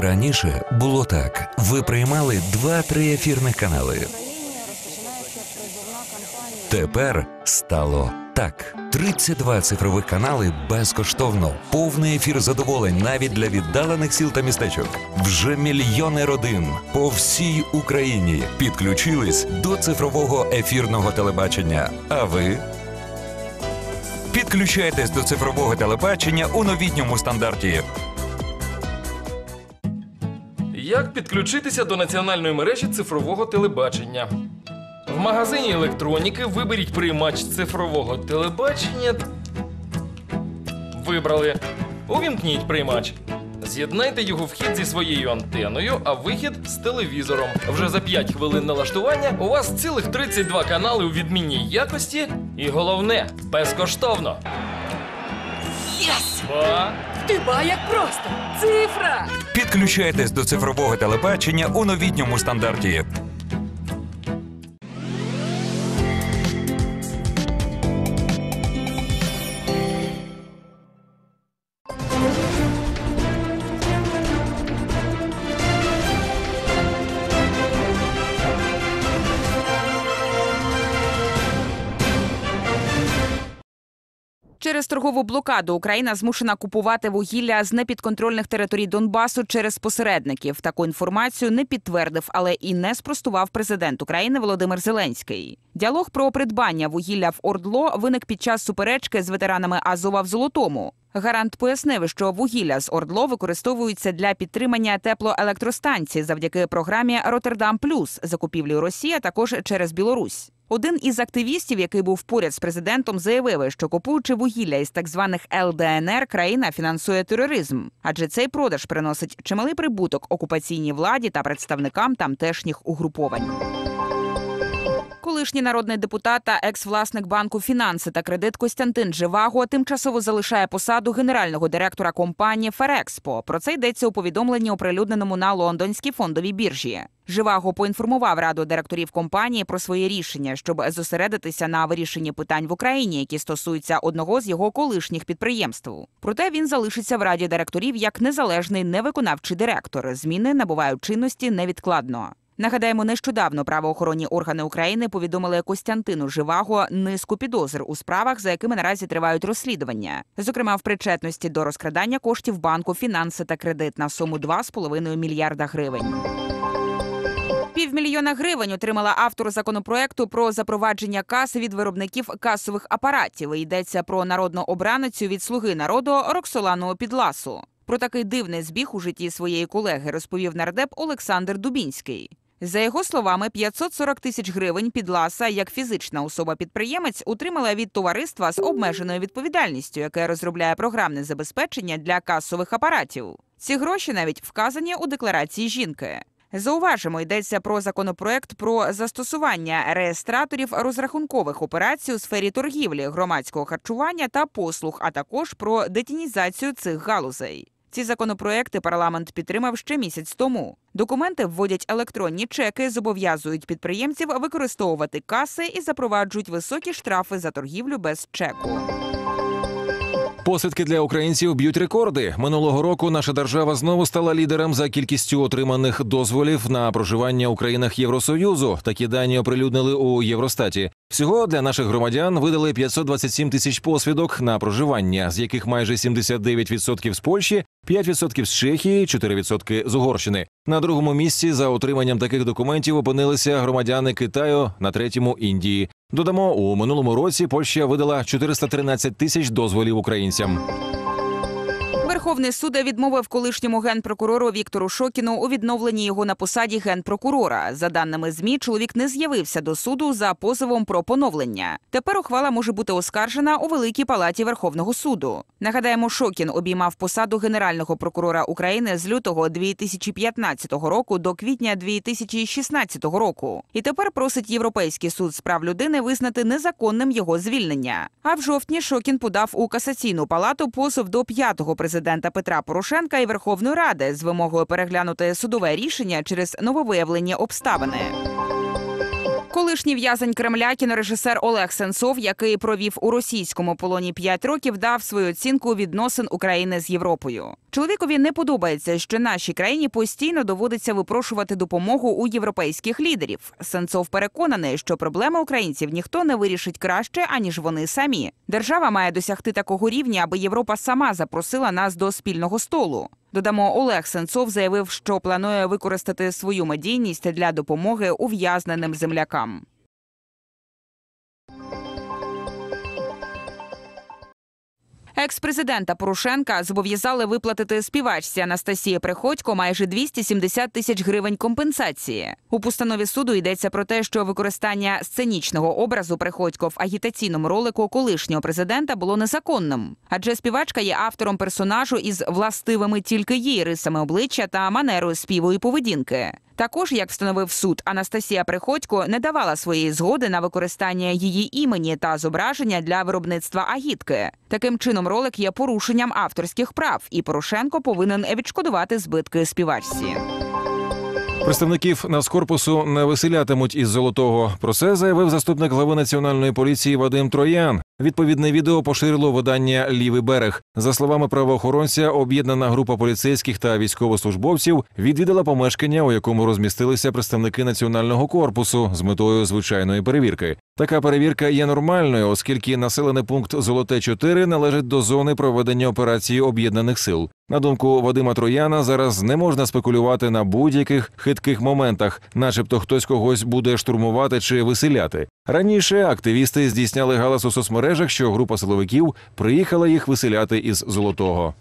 Раніше було так: ви приймали 2-3 ефірних канали. Тепер стало так: 32 цифрових канали безкоштовно, повний ефір задоволень навіть для віддалених сіл та містечок. Вже мільйони родин по всій Україні підключились до цифрового ефірного телебачення. А ви? Підключайтесь до цифрового телебачення у новітньому стандарті. Як підключитися до національної мережі цифрового телебачення? В магазині електроніки виберіть приймач цифрового телебачення. Вибрали. Увімкніть приймач. З'єднайте його вхід зі своєю антеною, а вихід з телевізором. Вже за 5 хвилин налаштування у вас цілих 32 канали у відмінній якості. І головне безкоштовно. Yes! Ба! Ти ба як просто! Цифра! Підключайтесь до цифрового телебачення у новітньому стандарті. Торгову блокаду Україна змушена купувати вугілля з непідконтрольних територій Донбасу через посередників. Таку інформацію не підтвердив, але і не спростував президент України Володимир Зеленський. Діалог про придбання вугілля в Ордло виник під час суперечки з ветеранами Азова в Золотому. Гарант пояснив, що вугілля з Ордло використовуються для підтримання теплоелектростанцій завдяки програмі Роттердам Плюс закупівлі Росії, а також через Білорусь. Один із активістів, який був поряд з президентом, заявив, що купуючи вугілля із так званих ЛДНР, країна фінансує тероризм, адже цей продаж приносить чималий прибуток окупаційній владі та представникам тамтешніх угруповань. Колишній народний депутат та екс-власник банку фінанси та кредит Костянтин Живаго тимчасово залишає посаду генерального директора компанії Ферекспо. Про це йдеться у повідомленні, оприлюдненому на лондонській фондовій біржі. Живаго поінформував раду директорів компанії про своє рішення, щоб зосередитися на вирішенні питань в Україні, які стосуються одного з його колишніх підприємств. Проте він залишиться в раді директорів як незалежний невиконавчий директор. Зміни набувають чинності невідкладно. Нагадаємо, нещодавно правоохоронні органи України повідомили Костянтину Живаго низку підозр у справах, за якими наразі тривають розслідування, зокрема в причетності до розкрадання коштів банку фінанси та кредит на суму 2,5 мільярда гривень. Півмільйона гривень отримала автор законопроекту про запровадження каси від виробників касових апаратів. Йдеться про народну обраницю від слуги народу Роксолану Підласу. Про такий дивний збіг у житті своєї колеги розповів нардеп Олександр Дубінський. За його словами, 540 тисяч гривень підласа як фізична особа-підприємець утримала від товариства з обмеженою відповідальністю, яке розробляє програмне забезпечення для касових апаратів. Ці гроші навіть вказані у декларації жінки. Зауважимо, йдеться про законопроект про застосування реєстраторів розрахункових операцій у сфері торгівлі, громадського харчування та послуг, а також про детінізацію цих галузей. Ці законопроекти парламент підтримав ще місяць тому. Документи вводять електронні чеки, зобов'язують підприємців використовувати каси і запроваджують високі штрафи за торгівлю без чеку. Посвідки для українців б'ють рекорди. Минулого року наша держава знову стала лідером за кількістю отриманих дозволів на проживання у країнах Євросоюзу. Такі дані оприлюднили у Євростаті. Всього для наших громадян видали 527 тисяч посвідок на проживання, з яких майже 79% з Польщі, 5% з Чехії, 4% з Угорщини. На другому місці за отриманням таких документів опинилися громадяни Китаю, на третьому Індії. Додамо, у минулому році Польща видала 413 тисяч дозволів українцям. Верховний суд відмовив колишньому генпрокурору Віктору Шокіну у відновленні його на посаді генпрокурора. За даними змі, чоловік не з'явився до суду за позовом про поновлення. Тепер ухвала може бути оскаржена у Великій палаті Верховного суду. Нагадаємо, Шокін обіймав посаду генерального прокурора України з лютого 2015 року до квітня 2016 року. І тепер просить Європейський суд з прав людини визнати незаконним його звільнення. А в жовтні Шокін подав у касаційну палату позов до п'ятого президента Петра Порошенка і Верховної Ради з вимогою переглянути судове рішення через нововиявлені обставини. Колишній в'язень Кремля, кінорежисер Олег Сенцов, який провів у російському полоні 5 років, дав свою оцінку відносин України з Європою. Чоловікові не подобається, що нашій країні постійно доводиться випрошувати допомогу у європейських лідерів. Сенцов переконаний, що проблеми українців ніхто не вирішить краще, аніж вони самі. Держава має досягти такого рівня, аби Європа сама запросила нас до спільного столу. Додамо, Олег Сенцов заявив, що планує використати свою медійність для допомоги ув'язненим землякам. Екс-президента Порошенка зобов'язали виплатити співачці Анастасії Приходько майже 270 тисяч гривень компенсації. У постанові суду йдеться про те, що використання сценічного образу Приходько в агітаційному ролику колишнього президента було незаконним, адже співачка є автором персонажу із властивими тільки їй рисами обличчя та манерою співу і поведінки. Також, як встановив суд, Анастасія Приходько не давала своєї згоди на використання її імені та зображення для виробництва агітки. Таким чином, ролик є порушенням авторських прав, і Порошенко повинен відшкодувати збитки співачці. Представників Нацкорпусу не виселятимуть із золотого. Про це заявив заступник глави національної поліції Вадим Троян. Відповідне відео поширило видання Лівий берег. За словами правоохоронця, об'єднана група поліцейських та військовослужбовців відвідала помешкання, у якому розмістилися представники національного корпусу з метою звичайної перевірки. Така перевірка є нормальною, оскільки населений пункт Золоте 4 належить до зони проведення операції об'єднаних сил. На думку Вадима Трояна, зараз не можна спекулювати на будь-яких хитких моментах, начебто хтось когось буде штурмувати чи виселяти. Раніше активісти здійсняли галас у соцмережах, що група силовиків приїхала їх виселяти із золотого.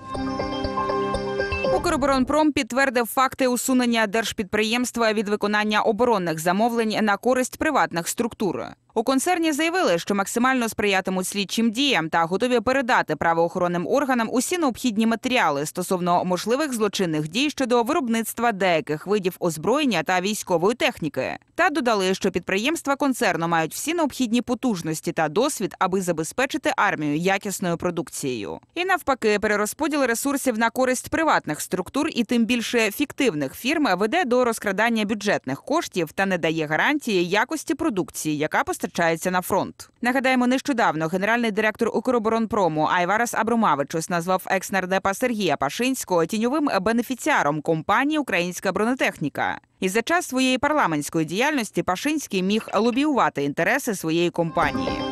Укроборонпром підтвердив факти усунення держпідприємства від виконання оборонних замовлень на користь приватних структур. У концерні заявили, що максимально сприятимуть слідчим діям та готові передати правоохоронним органам усі необхідні матеріали стосовно можливих злочинних дій щодо виробництва деяких видів озброєння та військової техніки. Та додали, що підприємства концерну мають всі необхідні потужності та досвід, аби забезпечити армію якісною продукцією. І навпаки, перерозподіл ресурсів на користь приватних структур і тим більше фіктивних фірм веде до розкрадання бюджетних коштів та не дає гарантії якості продукції, яка постачається на фронт. Нагадаємо, нещодавно генеральний директор Укроборонпрому Айварас Абрумавичус назвав екс-нардепа Сергія Пашинського тіньовим бенефіціаром компанії Українська бронетехніка. І за час своєї парламентської діяльності Пашинський міг лобіювати інтереси своєї компанії.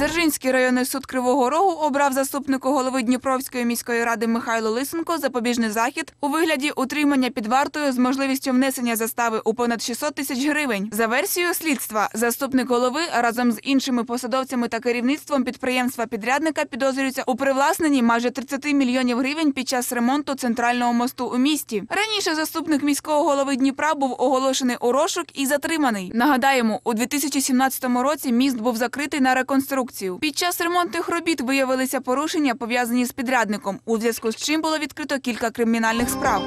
Дзержинський районний суд Кривого Рогу обрав заступнику голови Дніпровської міської ради Михайло Лисенко запобіжний захід у вигляді утримання під вартою з можливістю внесення застави у понад 600 тисяч гривень. За версією слідства, заступник голови разом з іншими посадовцями та керівництвом підприємства підрядника підозрюється у привласненні майже 30 мільйонів гривень під час ремонту центрального мосту у місті. Раніше заступник міського голови Дніпра був оголошений у розшук і затриманий. Нагадаємо, у 2017 році міст був закритий на реконструкцію. Під час ремонтних робіт виявилися порушення, пов'язані з підрядником, у зв'язку з чим було відкрито кілька кримінальних справ.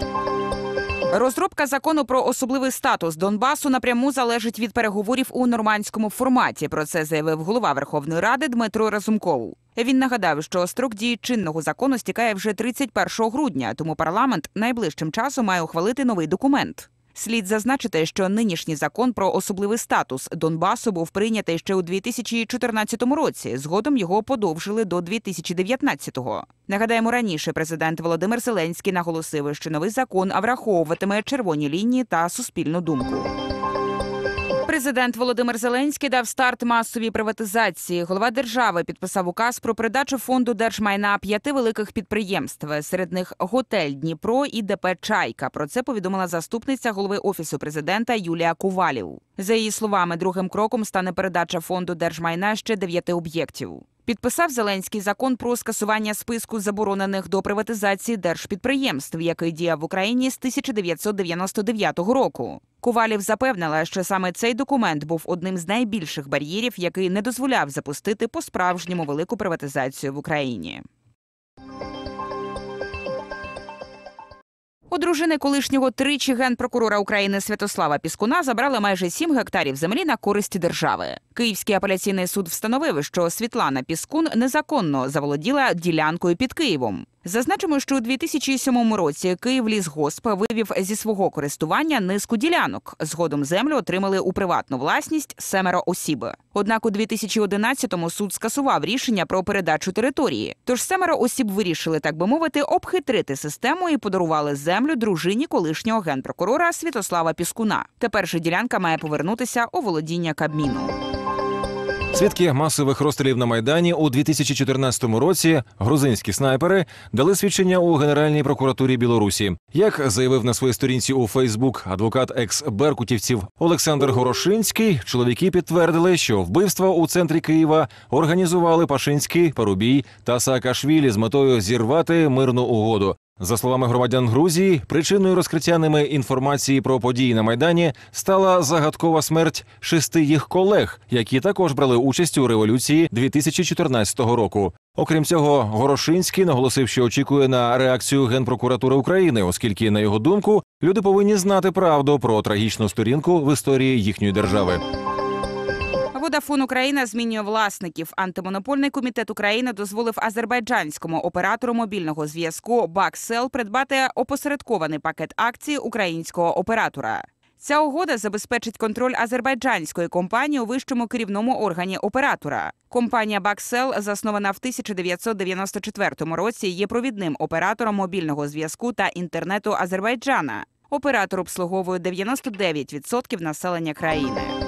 Розробка закону про особливий статус Донбасу напряму залежить від переговорів у нормандському форматі. Про це заявив голова Верховної Ради Дмитро Разумков. Він нагадав, що строк дії чинного закону стікає вже 31 грудня, тому парламент найближчим часом має ухвалити новий документ. Слід зазначити, що нинішній закон про особливий статус Донбасу був прийнятий ще у 2014 році. Згодом його подовжили до 2019-го. Нагадаємо, раніше президент Володимир Зеленський наголосив, що новий закон враховуватиме червоні лінії та суспільну думку. Президент Володимир Зеленський дав старт масовій приватизації. Голова держави підписав указ про передачу фонду держмайна п'яти великих підприємств. Серед них готель Дніпро і ДП Чайка. Про це повідомила заступниця голови офісу президента Юлія Кувалів. За її словами, другим кроком стане передача фонду держмайна ще дев'яти об'єктів. Підписав Зеленський закон про скасування списку заборонених до приватизації держпідприємств, який діяв в Україні з 1999 року. Ковалів запевнила, що саме цей документ був одним з найбільших бар'єрів, який не дозволяв запустити по-справжньому велику приватизацію в Україні. У дружини колишнього тричі генпрокурора України Святослава Піскуна забрали майже 7 гектарів землі на користь держави. Київський апеляційний суд встановив, що Світлана Піскун незаконно заволоділа ділянкою під Києвом. Зазначимо, що у 2007 році Київлісгосп вивів зі свого користування низку ділянок. Згодом землю отримали у приватну власність семеро осіб. Однак у 2011-му суд скасував рішення про передачу території. Тож семеро осіб вирішили, так би мовити, обхитрити систему і подарували землю дружині колишнього генпрокурора Святослава Піскуна. Тепер же ділянка має повернутися у володіння Кабміну. Свідки масових розстрілів на майдані у 2014 році грузинські снайпери дали свідчення у Генеральній прокуратурі Білорусі. Як заявив на своїй сторінці у Фейсбук адвокат екс-беркутівців Олександр Горошинський, чоловіки підтвердили, що вбивства у центрі Києва організували Пашинський, Парубій та Саакашвілі з метою зірвати мирну угоду. За словами громадян Грузії, причиною розкриття ними інформації про події на майдані стала загадкова смерть шести їх колег, які також брали участь у революції 2014 року. Окрім цього, Горошинський наголосив, що очікує на реакцію Генпрокуратури України, оскільки, на його думку, люди повинні знати правду про трагічну сторінку в історії їхньої держави. Водафон Україна змінює власників. Антимонопольний комітет України дозволив азербайджанському оператору мобільного зв'язку Баксел придбати опосередкований пакет акцій українського оператора. Ця угода забезпечить контроль азербайджанської компанії у вищому керівному органі оператора. Компанія Баксел, заснована в 1994 році, є провідним оператором мобільного зв'язку та інтернету Азербайджана. Оператор обслуговує 99% населення країни.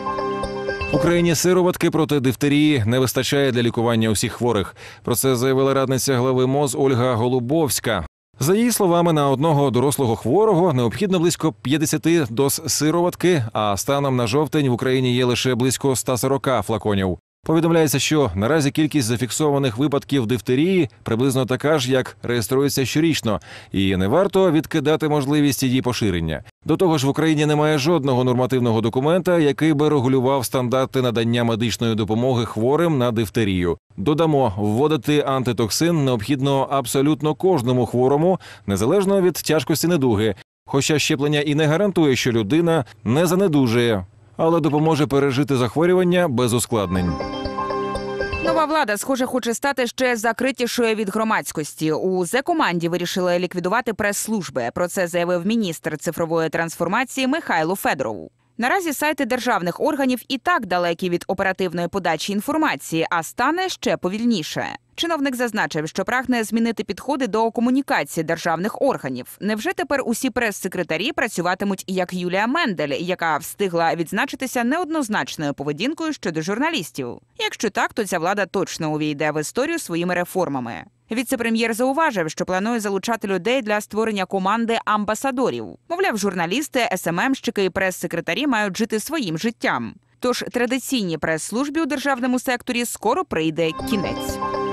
Україні сироватки проти дифтерії не вистачає для лікування усіх хворих. Про це заявила радниця глави МОЗ Ольга Голубовська. За її словами, на одного дорослого хворого необхідно близько 50 доз сироватки, а станом на жовтень в Україні є лише близько 140 флаконів. Повідомляється, що наразі кількість зафіксованих випадків дифтерії приблизно така ж, як реєструється щорічно, і не варто відкидати можливість її поширення. До того ж, в Україні немає жодного нормативного документа, який би регулював стандарти надання медичної допомоги хворим на дифтерію. Додамо, вводити антитоксин необхідно абсолютно кожному хворому, незалежно від тяжкості недуги. Хоча щеплення і не гарантує, що людина не занедужує, але допоможе пережити захворювання без ускладнень. Влада, схоже, хоче стати ще закритішою від громадськості. У Зе-команді вирішили ліквідувати прес-служби. Про це заявив міністр цифрової трансформації Михайло Федоров. Наразі сайти державних органів і так далекі від оперативної подачі інформації, а стане ще повільніше. Чиновник зазначив, що прагне змінити підходи до комунікації державних органів. Невже тепер усі прес-секретарі працюватимуть як Юлія Мендель, яка встигла відзначитися неоднозначною поведінкою щодо журналістів? Якщо так, то ця влада точно увійде в історію своїми реформами. Віце-прем'єр зауважив, що планує залучати людей для створення команди амбасадорів. Мовляв, журналісти, СММщики і прес-секретарі мають жити своїм життям. Тож традиційній прес-службі у державному секторі скоро прийде кінець.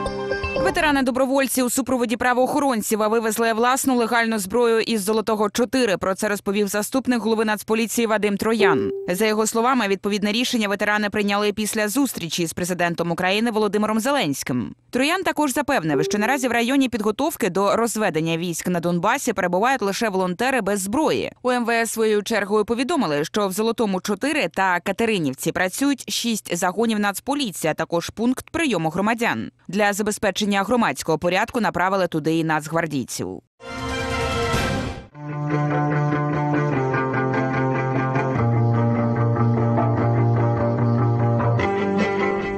Ветерани добровольці у супроводі правоохоронців вивезли власну легальну зброю із золотого 4 Про це розповів заступник голови Нацполіції Вадим Троян. За його словами, відповідне рішення ветерани прийняли після зустрічі з президентом України Володимиром Зеленським. Троян також запевнив, що наразі в районі підготовки до розведення військ на Донбасі перебувають лише волонтери без зброї. У МВС своєю чергою повідомили, що в Золотому 4 та Катеринівці працюють шість загонів Нацполіції, також пункт прийому громадян. Для забезпечення громадського порядку направили туди і нацгвардійців.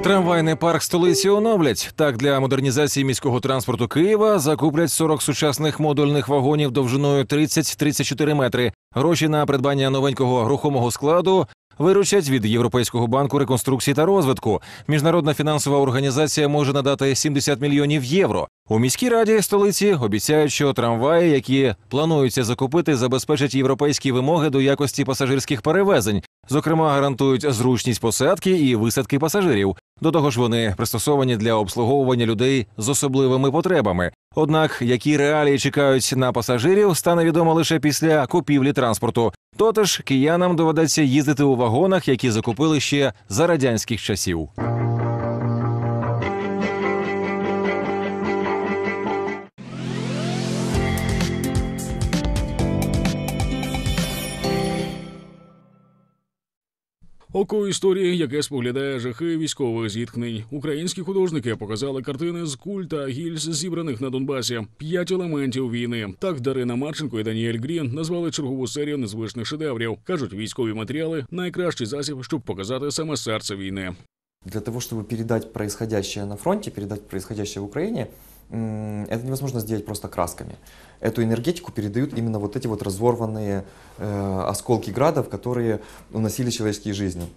Трамвайний парк столиці оновлять. Так, для модернізації міського транспорту Києва закуплять 40 сучасних модульних вагонів довжиною 30-34 метри. Гроші на придбання новенького рухомого складу виручать від Європейського банку реконструкції та розвитку. Міжнародна фінансова організація може надати 70 мільйонів євро. У міській раді столиці обіцяють, що трамваї, які плануються закупити, забезпечать європейські вимоги до якості пасажирських перевезень. Зокрема, гарантують зручність посадки і висадки пасажирів. До того ж, вони пристосовані для обслуговування людей з особливими потребами. Однак, які реалії чекають на пасажирів, стане відомо лише після купівлі транспорту. Тотож киянам доведеться їздити у вагонах, які закупили ще за радянських часів. Око історії, яке споглядає жахи військових зіткнень. Українські художники показали картини з куль та гільз, зібраних на Донбасі. П'ять елементів війни. Так Дарина Марченко і Даніель Грін назвали чергову серію незвичних шедеврів. кажуть, військові матеріали найкращий засіб, щоб показати саме серце війни. Для того, чтобы передать происходящее на фронте, передать происходящее в Украине, м, это невозможно сделать просто красками. Эту энергетику передают именно вот эти вот разорванные э, осколки градов, которые уносили человеческие жизни.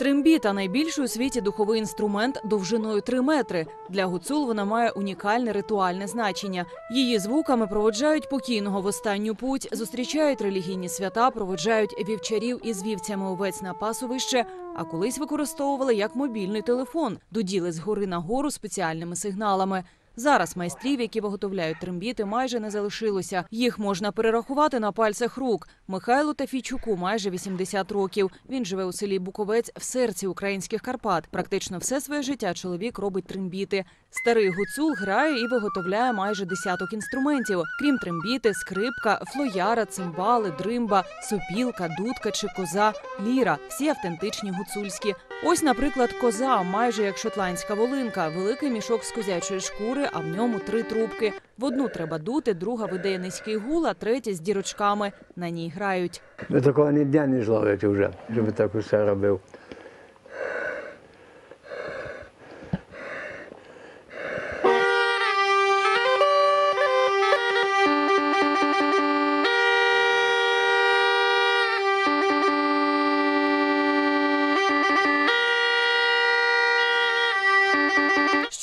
Трембіта найбільший у світі духовий інструмент довжиною 3 метри. Для гуцул вона має унікальне ритуальне значення. Її звуками проводжають покійного в останню путь, зустрічають релігійні свята, проводжають вівчарів із вівцями овець на пасовище. А колись використовували як мобільний телефон, дуділи згори на гору спеціальними сигналами. Зараз майстрів, які виготовляють трембіти, майже не залишилося. Їх можна перерахувати на пальцях рук. Михайлу Тафійчуку майже 80 років. Він живе у селі Буковець в серці українських Карпат. Практично все своє життя чоловік робить трембіти. Старий гуцул грає і виготовляє майже десяток інструментів. Крім трембіти, скрипка, флояра, цимбали, дримба, сопілка, дудка чи коза, ліра всі автентичні гуцульські. Ось, наприклад, коза, майже як шотландська волинка, великий мішок з козячої шкури, а в ньому три трубки. В одну треба дути, друга видає низький гул, а третя з дірочками. На ній грають. Такого ні дня не зловите вже, щоб так усе робив.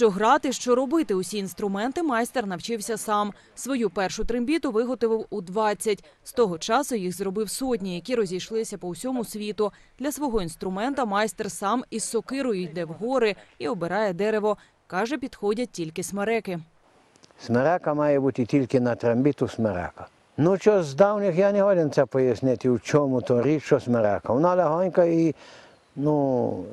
Що грати, що робити, усі інструменти майстер навчився сам. Свою першу трембіту виготовив у 20. З того часу їх зробив сотні, які розійшлися по всьому світу. Для свого інструмента майстер сам із сокирою йде в гори і обирає дерево. Каже, підходять тільки смереки. Смерека має бути тільки на трембіту смерека. Ну, що з давніх я не годен це пояснити, в чому то річ, що смерека. Вона легонька і, ну,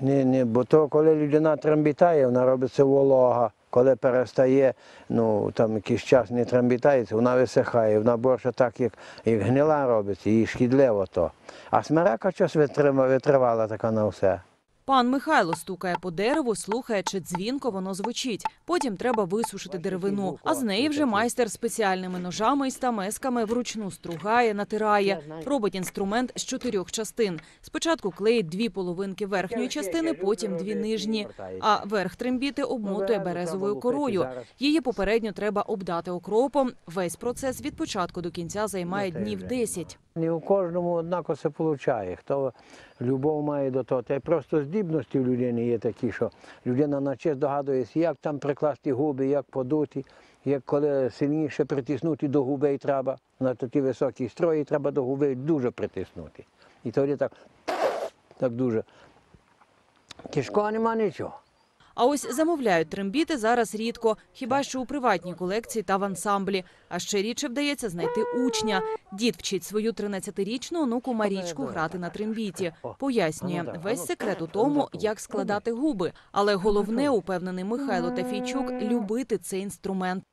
не, не, бо то, коли людина трембітає, вона робиться волога. Коли перестає, ну, там якийсь час не трембітається, вона висихає, вона більше так, як, як гнила робиться, і шкідливо то. А смерека щось витримала, витривала така на все. Пан Михайло стукає по дереву, слухає, чи дзвінко воно звучить. Потім треба висушити деревину. А з неї вже майстер спеціальними ножами і стамесками вручну стругає, натирає. Робить інструмент з чотирьох частин. Спочатку клеїть дві половинки верхньої частини, потім дві нижні. А верх трембіти обмотує березовою корою. Її попередньо треба обдати окропом. Весь процес від початку до кінця займає днів 10. Не у кожному однаково це виходить. Хто любов має до того. Та й просто здібності в людини є такі, що людина наче здогадується, як там прикласти губи, як подути, як коли сильніше притиснути до губей треба. На такі високі строї треба до губей дуже притиснути. І тоді так, так дуже. Тяжкого нема нічого. А ось замовляють трембіти зараз рідко, хіба що у приватній колекції та в ансамблі. А ще рідше вдається знайти учня. Дід вчить свою 13-річну онуку Марічку грати на трембіті. Пояснює, весь секрет у тому, як складати губи. Але головне, упевнений Михайло Тафійчук, любити цей інструмент.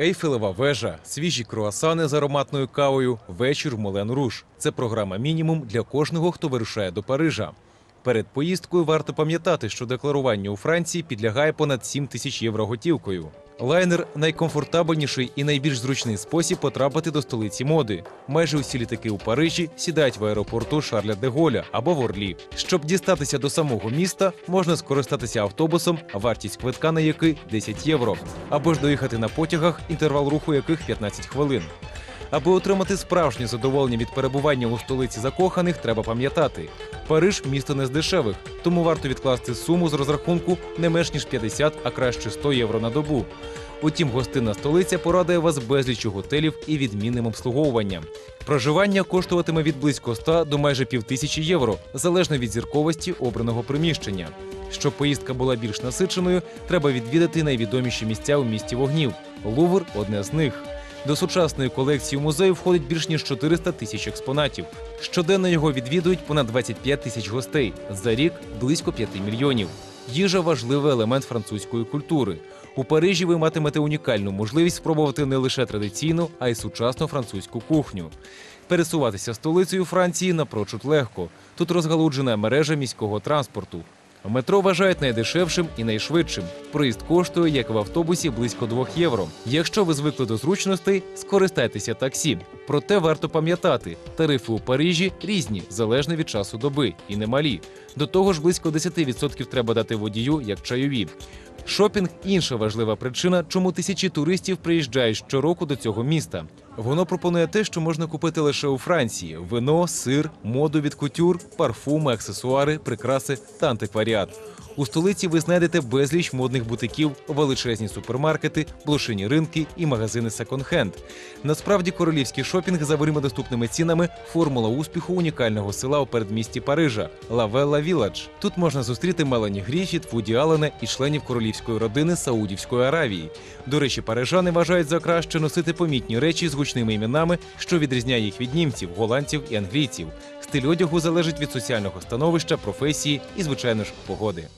Ейфелева вежа, свіжі круасани з ароматною кавою, вечір в Мулен Руж. Це програма мінімум для кожного, хто вирушає до Парижа. Перед поїздкою варто пам'ятати, що декларування у Франції підлягає понад 7 тисяч євро готівкою. Лайнер найкомфортабельніший і найбільш зручний спосіб потрапити до столиці моди. Майже усі літаки у Парижі сідають в аеропорту Шарля де Голля або в Орлі. Щоб дістатися до самого міста, можна скористатися автобусом, вартість квитка на який 10 євро, або ж доїхати на потягах, інтервал руху яких 15 хвилин. Аби отримати справжнє задоволення від перебування у столиці закоханих, треба пам'ятати. Париж місто не з дешевих, тому варто відкласти суму з розрахунку не менш ніж 50, а краще 100 євро на добу. Утім, гостинна столиця порадує вас безліччю готелів і відмінним обслуговуванням. Проживання коштуватиме від близько 100 до майже півтисячі євро, залежно від зірковості обраного приміщення. Щоб поїздка була більш насиченою, треба відвідати найвідоміші місця у місті вогнів. Лувр одне з них. До сучасної колекції музею входить більш ніж 400 тисяч експонатів. Щоденно його відвідують понад 25 тисяч гостей. За рік близько 5 мільйонів. Їжа важливий елемент французької культури. У Парижі ви матимете унікальну можливість спробувати не лише традиційну, а й сучасну французьку кухню. Пересуватися столицею Франції напрочуд легко. Тут розгалуджена мережа міського транспорту. Метро вважають найдешевшим і найшвидшим. Проїзд коштує, як в автобусі, близько 2 євро. Якщо ви звикли до зручностей, скористайтеся таксі. Проте варто пам'ятати, тарифи у Парижі різні, залежно від часу доби, і немалі. До того ж, близько 10% треба дати водію як чайові. Шопінг інша важлива причина, чому тисячі туристів приїжджають щороку до цього міста. Воно пропонує те, що можна купити лише у Франції: вино, сир, моду від кутюр, парфуми, аксесуари, прикраси та антикваріат. У столиці ви знайдете безліч модних бутиків, величезні супермаркети, блошині ринки і магазини секонд-хенд. Насправді, королівський шопінг за великими доступними цінами формула успіху унікального села у передмісті Парижа Ла Валле Вілладж. Тут можна зустріти Мелані Гріфіт, Вуді Аллена і членів королівської родини Саудівської Аравії. До речі, парижани вважають за краще носити помітні речі з гучними іменами, що відрізняє їх від німців, голландців і англійців. Стиль одягу залежить від соціального становища, професії і, звичайно ж, погоди.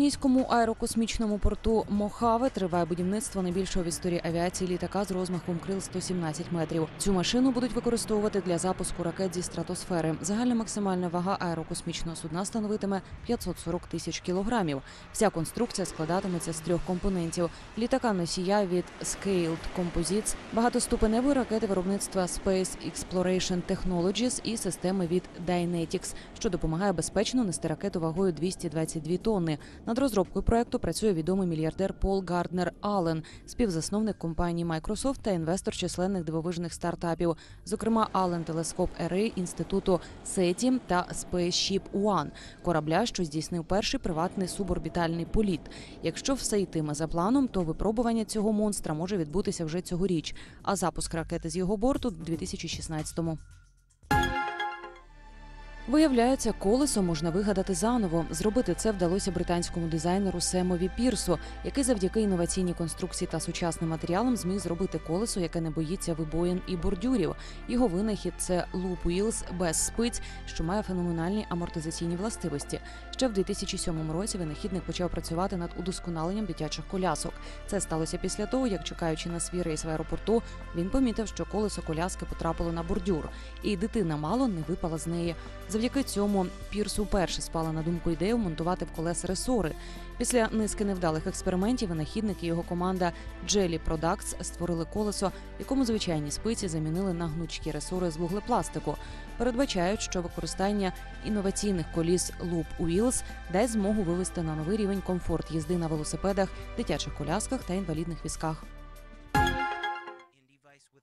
Каліфорнійському аерокосмічному порту Мохаве триває будівництво найбільшого в історії авіації літака з розмахом крил 117 метрів. Цю машину будуть використовувати для запуску ракет зі стратосфери. Загальна максимальна вага аерокосмічного судна становитиме 540 тисяч кілограмів. Вся конструкція складатиметься з трьох компонентів: літака носія від Scaled Composites, багатоступеневої ракети виробництва Space Exploration Technologies і системи від Dynetics, що допомагає безпечно нести ракету вагою 222 тонни. Над розробкою проекту працює відомий мільярдер Пол Гарднер Аллен, співзасновник компанії Microsoft та інвестор численних дивовижних стартапів, зокрема Allen Telescope Array інституту SETI та Spaceship One, корабля, що здійснив перший приватний суборбітальний політ. Якщо все йтиме за планом, то випробування цього монстра може відбутися вже цьогоріч, а запуск ракети з його борту – 2016-му. Виявляється, колесо можна вигадати заново. Зробити це вдалося британському дизайнеру Семові Пірсу, який завдяки інноваційній конструкції та сучасним матеріалам зміг зробити колесо, яке не боїться вибоїн і бордюрів. Його винахід це Loop Wheels без спиць, що має феноменальні амортизаційні властивості. Ще в 2007 році винахідник почав працювати над удосконаленням дитячих колясок. Це сталося після того, як чекаючи на свій рейс в аеропорту, він помітив, що колесо коляски потрапило на бордюр, і дитина мало не випала з неї. Завдяки цьому Пірсу вперше спала на думку ідею монтувати в колеса ресори. Після низки невдалих експериментів винахідник і його команда Jelly Products створили колесо, якому звичайні спиці замінили на гнучкі ресори з вуглепластику. Передбачають, що використання інноваційних коліс Loop Wheels дасть змогу вивести на новий рівень комфорт їзди на велосипедах, дитячих колясках та інвалідних візках.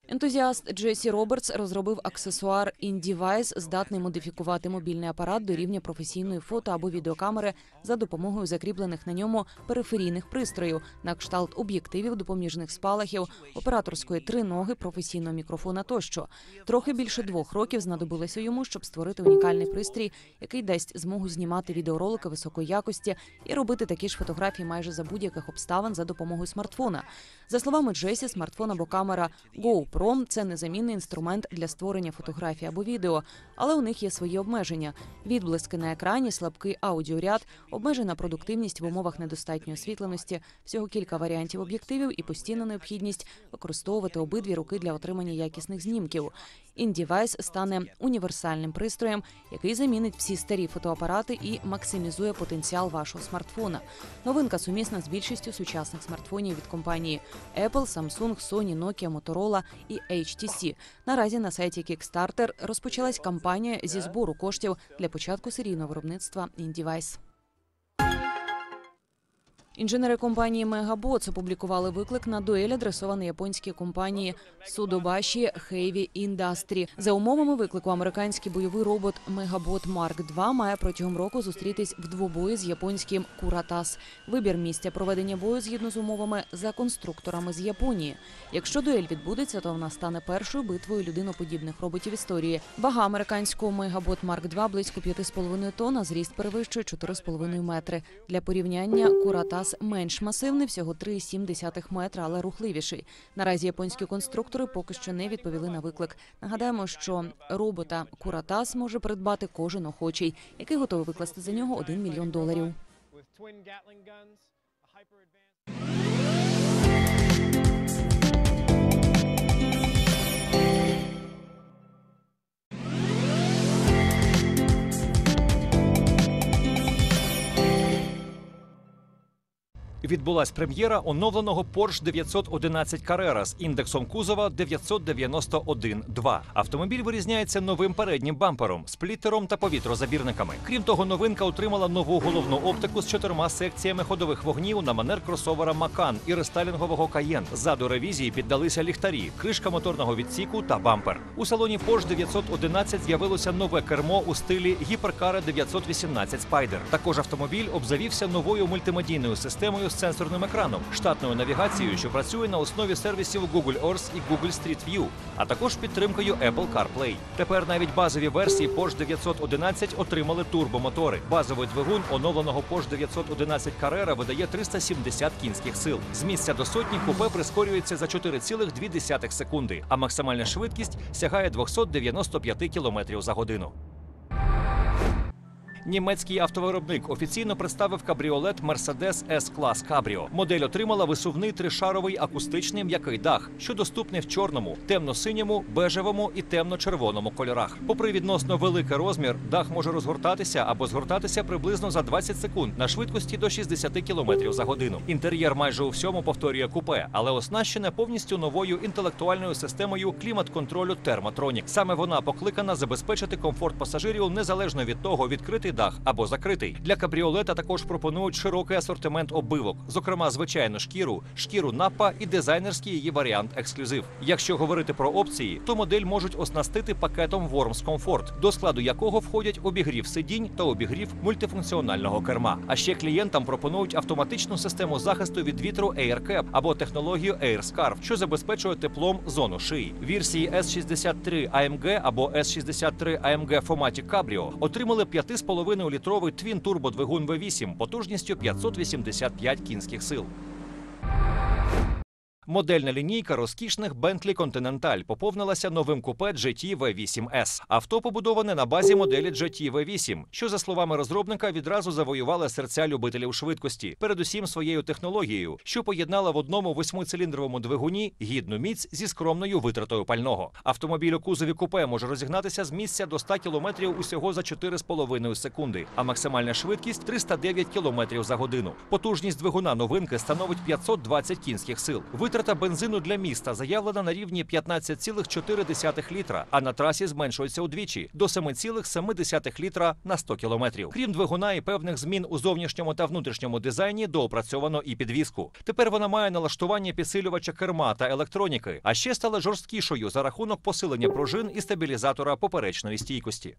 Ентузіаст Джесі Робертс розробив аксесуар InDevice, здатний модифікувати мобільний апарат до рівня професійної фото або відеокамери за допомогою закріплених на ньому периферійних пристроїв, на кшталт об'єктивів, допоміжних спалахів, операторської триноги, професійного мікрофона тощо. Трохи більше двох років знадобилося йому, щоб створити унікальний пристрій, який дасть змогу знімати відеоролики високої якості і робити такі ж фотографії майже за будь-яких обставин за допомогою смартфона. За словами Джесі, смартфон або камера GoPro – це незамінний інструмент для створення фотографій або відео, але у них є свої обмеження: відблиски на екрані, слабкий аудіоряд, обмежена продуктивність в умовах недостатньої освітленості, всього кілька варіантів об'єктивів і постійна необхідність використовувати обидві руки для отримання якісних знімків. InDevice стане універсальним пристроєм, який замінить всі старі фотоапарати і максимізує потенціал вашого смартфона. Новинка сумісна з більшістю сучасних смартфонів від компанії Apple, Samsung, Sony, Nokia, Motorola і HTC. Наразі на сайті Kickstarter розпочалась кампанія зі збору коштів для початку серійного виробництва InDevice. Інженери компанії Megabots опублікували виклик на дуель, адресований японській компанії Судобаші Heavy Industry. За умовами виклику, американський бойовий робот Megabot Mark II має протягом року зустрітись в двобої з японським Куратас. Вибір місця проведення бою згідно з умовами за конструкторами з Японії. Якщо дуель відбудеться, то вона стане першою битвою людиноподібних роботів історії. Вага американського Megabot Mark II близько 5,5 тонн, а зріст перевищує 4,5 метри. Для порівняння Куратас менш масивний, всього 3,7 метра, але рухливіший. Наразі японські конструктори поки що не відповіли на виклик. Нагадаємо, що робота Куратас може придбати кожен охочий, який готовий викласти за нього 1 мільйон доларів. Відбулась прем'єра оновленого Porsche 911 Carrera з індексом кузова 991.2. Автомобіль вирізняється новим переднім бампером, спліттером та повітрозабірниками. Крім того, новинка отримала нову головну оптику з чотирма секціями ходових вогнів на манер кросовера Macan і рестайлінгового Cayenne. Ззаду ревізії піддалися ліхтарі, кришка моторного відсіку та бампер. У салоні Porsche 911 з'явилося нове кермо у стилі Hypercar 918 Spider. Також автомобіль обзавівся новою мультимедійною системою з сенсорним екраном, штатною навігацією, що працює на основі сервісів Google Earth і Google Street View, а також підтримкою Apple CarPlay. Тепер навіть базові версії Porsche 911 отримали турбомотори. Базовий двигун оновленого Porsche 911 Carrera видає 370 кінських сил. З місця до сотні купе прискорюється за 4,2 секунди, а максимальна швидкість сягає 295 км за годину. Німецький автовиробник офіційно представив кабріолет Mercedes S-Class Cabrio. Модель отримала висувний тришаровий акустичний м'який дах, що доступний в чорному, темно-синьому, бежевому і темно-червоному кольорах. Попри відносно великий розмір, дах може розгортатися або згортатися приблизно за 20 секунд на швидкості до 60 км за годину. Інтер'єр майже у всьому повторює купе, але оснащене повністю новою інтелектуальною системою клімат-контролю Thermotronic. Саме вона покликана забезпечити комфорт пасажирів незалежно від того, відкритий дах або закритий. Для кабріолета також пропонують широкий асортимент оббивок, зокрема звичайну шкіру, шкіру напа і дизайнерський її варіант ексклюзив. Якщо говорити про опції, то модель можуть оснастити пакетом Worms Comfort, до складу якого входять обігрів сидінь та обігрів мультифункціонального керма. А ще клієнтам пропонують автоматичну систему захисту від вітру AirCap або технологію AirScarf, що забезпечує теплом зону шиї. Вірсії S63 AMG або S63 AMG форматі Cabrio отримали 5,5 літровий твін турбодвигун V8 потужністю 585 кінських сил. Модельна лінійка розкішних Bentley Continental поповнилася новим купе GT V8S. Авто побудоване на базі моделі GT V8, що, за словами розробника, відразу завоювали серця любителів швидкості, передусім своєю технологією, що поєднала в одному восьмициліндровому двигуні гідну міць зі скромною витратою пального. Автомобіль у кузові купе може розігнатися з місця до 100 км усього за 4,5 секунди, а максимальна швидкість 309 км за годину. Потужність двигуна новинки становить 520 кінських сил. Витрата бензину для міста заявлена на рівні 15,4 літра, а на трасі зменшується удвічі до 7,7 літра на 100 кілометрів. Крім двигуна і певних змін у зовнішньому та внутрішньому дизайні, доопрацьовано і підвіску. Тепер вона має налаштування підсилювача керма та електроніки, а ще стала жорсткішою за рахунок посилення пружин і стабілізатора поперечної стійкості.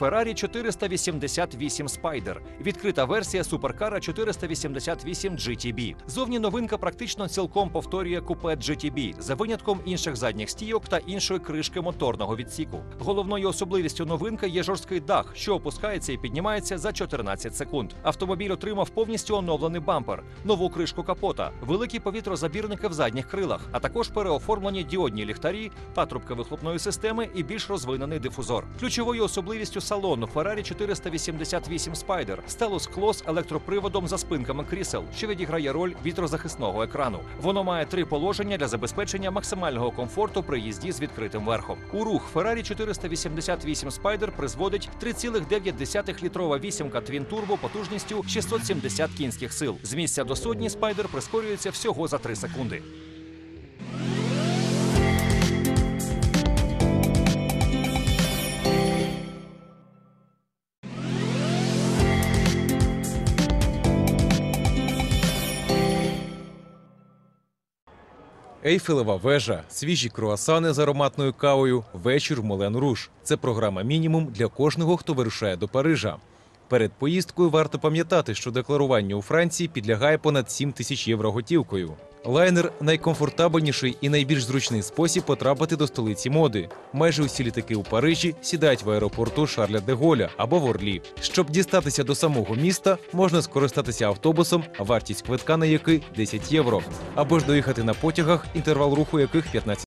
Ferrari 488 Spider – відкрита версія суперкара 488 GTB. Зовні новинка практично цілком повторює купе GTB, за винятком інших задніх стійок та іншої кришки моторного відсіку. Головною особливістю новинка є жорсткий дах, що опускається і піднімається за 14 секунд. Автомобіль отримав повністю оновлений бампер, нову кришку капота, великі повітрозабірники в задніх крилах, а також переоформлені діодні ліхтарі, патрубки вихлопної системи і більш розвинений дифузор. Ключовою особливістю салону Ferrari 488 Spider стало скло з електроприводом за спинками крісел, що відіграє роль вітрозахисного екрану. Воно має три положення для забезпечення максимального комфорту при їзді з відкритим верхом. У рух Ferrari 488 Spider призводить 3,9 літрова вісімка Twin Turbo потужністю 670 кінських сил. З місця до сотні Spider прискорюється всього за 3 секунди. Ейфелева вежа, свіжі круасани з ароматною кавою, вечір в Мулен Руж. Це програма мінімум для кожного, хто вирушає до Парижа. Перед поїздкою варто пам'ятати, що декларування у Франції підлягає понад 7 тисяч євро готівкою. Лайнер найкомфортабельніший і найбільш зручний спосіб потрапити до столиці моди. Майже усі літаки у Парижі сідають в аеропорту Шарля де Голля або в Орлі. Щоб дістатися до самого міста, можна скористатися автобусом, вартість квитка на який 10 євро, або ж доїхати на потягах, інтервал руху яких 15